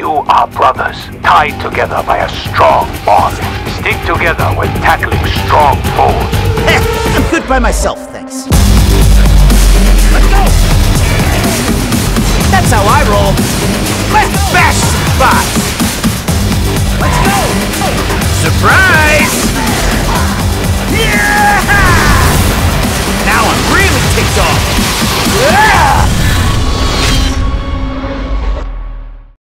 You are brothers, tied together by a strong bond. Stick together when tackling strong foes. Hey, I'm good by myself, thanks. Let's go! That's how I roll. Let's bash spots! Let's go! Surprise!